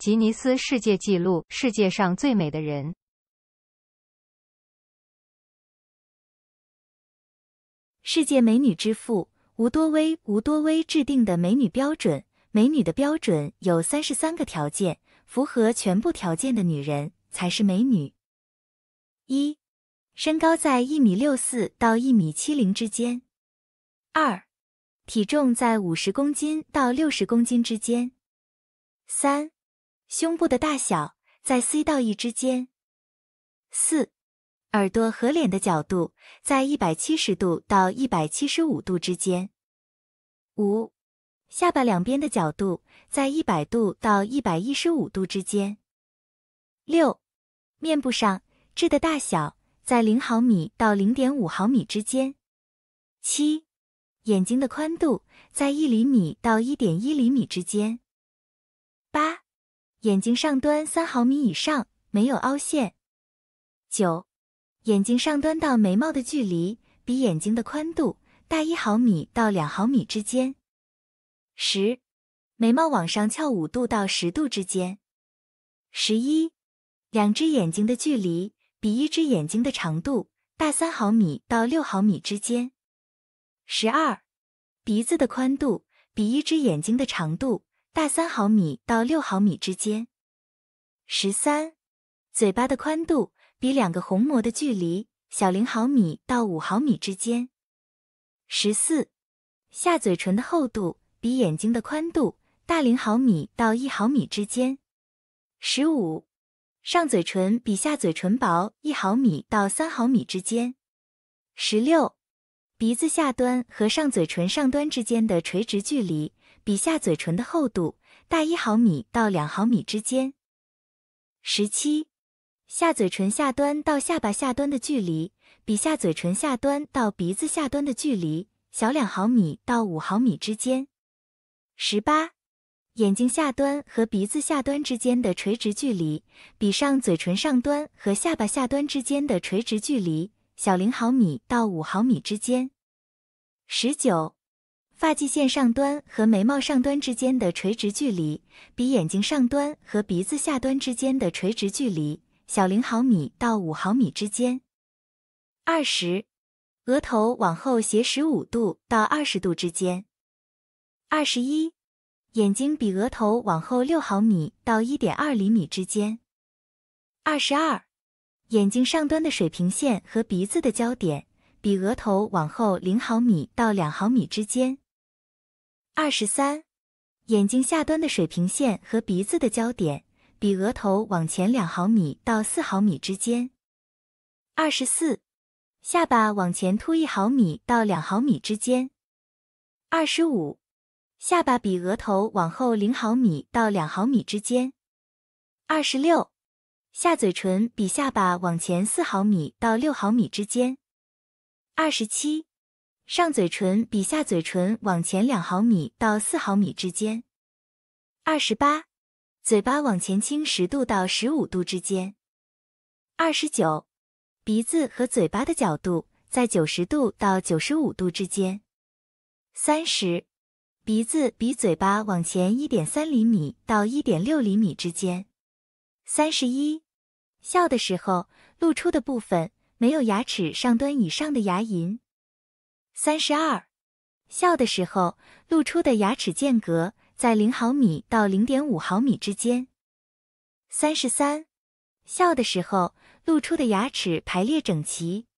吉尼斯世界纪录世界上最美的人。世界美女之父吴多威吴多威制定的美女标准，美女的标准有三十三个条件，符合全部条件的女人才是美女。一、身高在一米六四到一米七零之间。二、体重在五十公斤到六十公斤之间。三、胸部的大小在 C 到 E 之间。四、耳朵和脸的角度在一百七十度到一百七十五度之间。五、下巴两边的角度在一百度到一百一十五度之间。六、面部上痣的大小在零毫米到零点五毫米之间。七、眼睛的宽度在一厘米到一点一厘米之间。眼睛上端三毫米以上，没有凹陷。九，眼睛上端到眉毛的距离比眼睛的宽度大一毫米到两毫米之间。十，眉毛往上翘五度到十度之间。十一，两只眼睛的距离比一只眼睛的长度大三毫米到六毫米之间。十二，鼻子的宽度比一只眼睛的长度。大三毫米到六毫米之间。十三，嘴巴的宽度比两个虹膜的距离小零毫米到五毫米之间。十四，下嘴唇的厚度比眼睛的宽度大零毫米到一毫米之间。十五，上嘴唇比下嘴唇薄一毫米到三毫米之间。十六，鼻子下端和上嘴唇上端之间的垂直距离。比下嘴唇的厚度大一毫米到两毫米之间。十七，下嘴唇下端到下巴下端的距离比下嘴唇下端到鼻子下端的距离小两毫米到五毫米之间。十八，眼睛下端和鼻子下端之间的垂直距离比上嘴唇上端和下巴下端之间的垂直距离小零毫米到五毫米之间。十九。发际线上端和眉毛上端之间的垂直距离，比眼睛上端和鼻子下端之间的垂直距离小零毫米到五毫米之间。二十，额头往后斜十五度到二十度之间。二十一，眼睛比额头往后六毫米到一点二厘米之间。二十二，眼睛上端的水平线和鼻子的交点比额头往后零毫米到两毫米之间。二十三，眼睛下端的水平线和鼻子的交点比额头往前两毫米到四毫米之间。二十四，下巴往前凸一毫米到两毫米之间。二十五，下巴比额头往后零毫米到两毫米之间。二十六，下嘴唇比下巴往前四毫米到六毫米之间。二十七。上嘴唇比下嘴唇往前两毫米到四毫米之间。二十八，嘴巴往前倾十度到十五度之间。二十九，鼻子和嘴巴的角度在九十度到九十五度之间。三十，鼻子比嘴巴往前一点三厘米到一点六厘米之间。三十一，笑的时候露出的部分没有牙齿上端以上的牙龈。三十二，笑的时候露出的牙齿间隔在零毫米到零点五毫米之间。三十三，笑的时候露出的牙齿排列整齐，